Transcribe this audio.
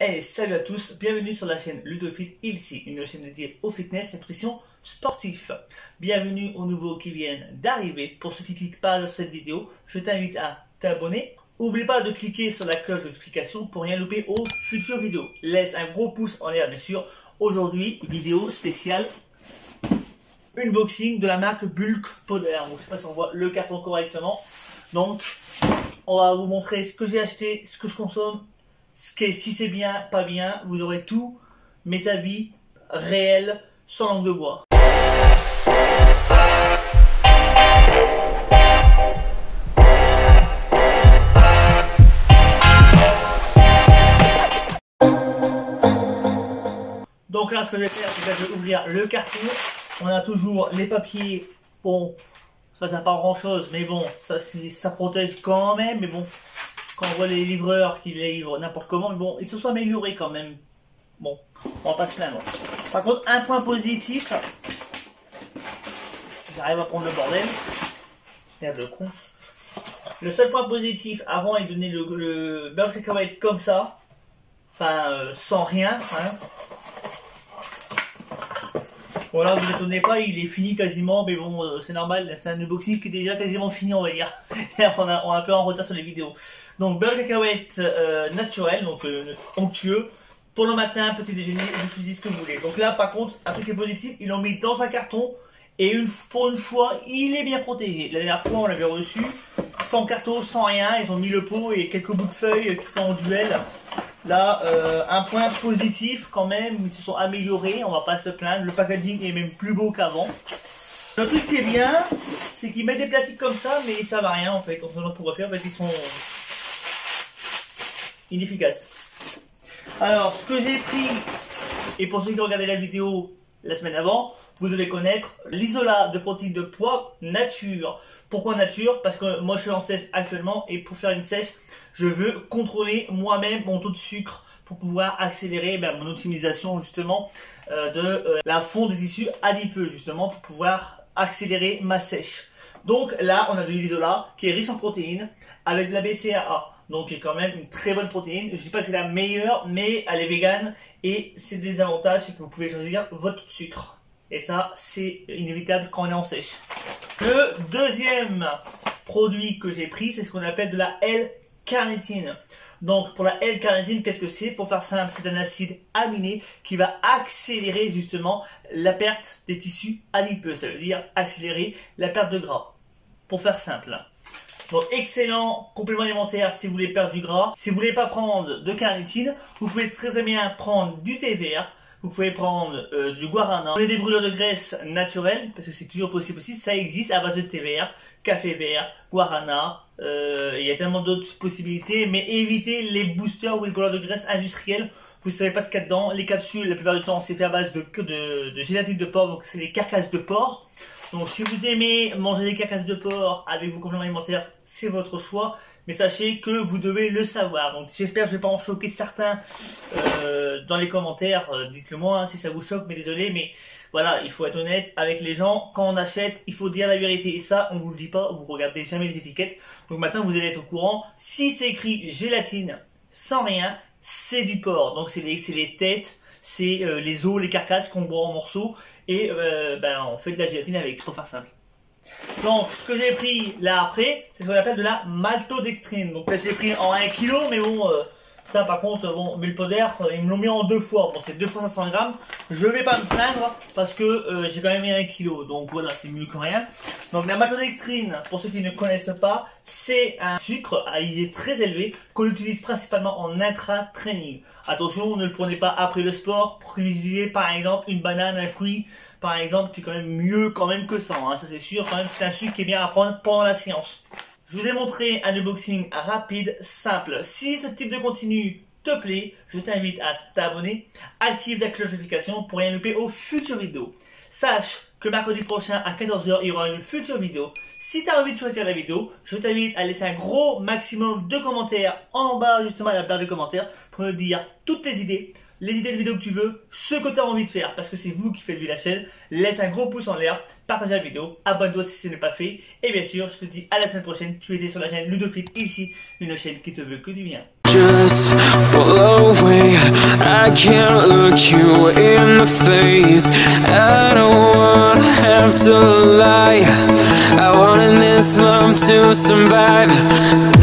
Hey, salut à tous, bienvenue sur la chaîne Ludofit ici, une chaîne dédiée au fitness et nutrition sportif. Bienvenue aux nouveaux qui viennent d'arriver. Pour ceux qui cliquent pas sur cette vidéo, je t'invite à t'abonner. N'oublie pas de cliquer sur la cloche de notification pour rien louper aux futures vidéos. Laisse un gros pouce en l'air bien sûr. Aujourd'hui, vidéo spéciale unboxing de la marque Bulk Powder. je ne sais pas si on voit le carton correctement. Donc, on va vous montrer ce que j'ai acheté, ce que je consomme si c'est bien, pas bien, vous aurez tous mes avis réels sans langue de bois. Donc là, ce que je vais faire, c'est que je vais ouvrir le carton. On a toujours les papiers. Bon, ça, ça pas grand chose, mais bon, ça, ça protège quand même. Mais bon, quand on voit les livreurs qui les livrent n'importe comment, mais bon, ils se sont améliorés quand même. Bon, on va pas se plaindre. Par contre, un point positif, si j'arrive à prendre le bordel, merde le con. Le seul point positif, avant il donnait le, le beurre cacahuète comme ça, enfin euh, sans rien, hein. Voilà, vous étonnez pas, il est fini quasiment, mais bon, euh, c'est normal, c'est un unboxing qui est déjà quasiment fini, on va dire. on, a, un peu en retard sur les vidéos. Donc, beurre cacahuète euh, naturel, donc euh, onctueux. Pour le matin, petit déjeuner, vous choisissez ce que vous voulez. Donc là, par contre, un truc est positif, ils l'ont mis dans un carton. Et pour une fois, il est bien protégé. La dernière fois, on l'avait reçu sans carton, sans rien. Ils ont mis le pot et quelques bouts de feuilles tout en duel. Là, euh, un point positif quand même, ils se sont améliorés, on va pas se plaindre. Le packaging est même plus beau qu'avant. Le truc qui est bien, c'est qu'ils mettent des plastiques comme ça, mais ça va rien en fait. On se pourrait faire parce qu'ils sont inefficaces. Alors, ce que j'ai pris, et pour ceux qui regardaient la vidéo la semaine avant, vous devez connaître l'isolat de protéines de poids nature. Pourquoi nature? Parce que moi je suis en sèche actuellement et pour faire une sèche, je veux contrôler moi-même mon taux de sucre pour pouvoir accélérer ben, mon optimisation justement euh, de euh, la fonte des tissus adipeux justement pour pouvoir accélérer ma sèche. Donc là, on a de l'isola qui est riche en protéines avec de la BCAA. Donc il quand même une très bonne protéine. Je ne dis pas que c'est la meilleure, mais elle est végane et c'est des avantages, c'est que vous pouvez choisir votre sucre. Et ça, c'est inévitable quand on est en sèche. Le deuxième produit que j'ai pris, c'est ce qu'on appelle de la L carnitine. Donc pour la L-carnitine, qu'est-ce que c'est? Pour faire simple, c'est un acide aminé qui va accélérer justement la perte des tissus adipeux. Ça veut dire accélérer la perte de gras. Pour faire simple. Donc excellent complément alimentaire si vous voulez perdre du gras. Si vous voulez pas prendre de carnitine, vous pouvez très très bien prendre du thé vert. Vous pouvez prendre euh, du guarana, des brûleurs de graisse naturels, parce que c'est toujours possible aussi, ça existe à base de thé vert, café vert, guarana, euh, il y a tellement d'autres possibilités, mais évitez les boosters ou les brûleurs de graisse industriels, vous savez pas ce qu'il y a dedans, les capsules, la plupart du temps, c'est fait à base de, de, de de porc, donc c'est des carcasses de porc, donc si vous aimez manger des carcasses de porc avec vos compléments alimentaires, c'est votre choix. Mais sachez que vous devez le savoir. Donc j'espère que je ne vais pas en choquer certains euh, dans les commentaires. Euh, dites-le moi hein, si ça vous choque, mais désolé. Mais voilà, il faut être honnête avec les gens. Quand on achète, il faut dire la vérité. Et ça, on vous le dit pas. Vous regardez jamais les étiquettes. Donc maintenant, vous allez être au courant. Si c'est écrit gélatine sans rien, c'est du porc. Donc c'est les, les têtes c'est euh, les os, les carcasses qu'on boit en morceaux et ben, on fait de la gélatine avec, pour faire simple. Donc, ce que j'ai pris là après, c'est ce qu'on appelle de la maltodextrine. Donc là, j'ai pris en 1 kg, mais bon, euh, ça, par contre, bon, mais le poder, ils me l'ont mis en deux fois. Bon, c'est deux fois 500 grammes. Je vais pas me plaindre parce que euh, j'ai quand même mis un kilo. Donc voilà, c'est mieux que rien. Donc la maltodextrine, pour ceux qui ne connaissent pas, c'est un sucre à IG très élevé qu'on utilise principalement en intra-training. Attention, ne le prenez pas après le sport. Privilégiez par exemple une banane, un fruit, par exemple, qui est quand même mieux quand même que ça. Hein. Ça c'est sûr, quand même, c'est un sucre qui est bien à prendre pendant la séance. Je vous ai montré un unboxing rapide, simple. Si ce type de contenu te plaît, je t'invite à t'abonner, active la cloche de notification pour rien louper aux futures vidéos. Sache que mercredi prochain à 14h, il y aura une future vidéo. Si tu as envie de choisir la vidéo, je t'invite à laisser un gros maximum de commentaires en bas justement à la barre de commentaires pour me dire toutes tes idées, les idées de vidéos que tu veux, ce que tu as envie de faire, parce que c'est vous qui faites vivre la chaîne. Laisse un gros pouce en l'air, partage la vidéo, abonne-toi si ce n'est pas fait. Et bien sûr, je te dis à la semaine prochaine. Tu étais sur la chaîne Ludofit ici, une chaîne qui te veut que du bien. This love to survive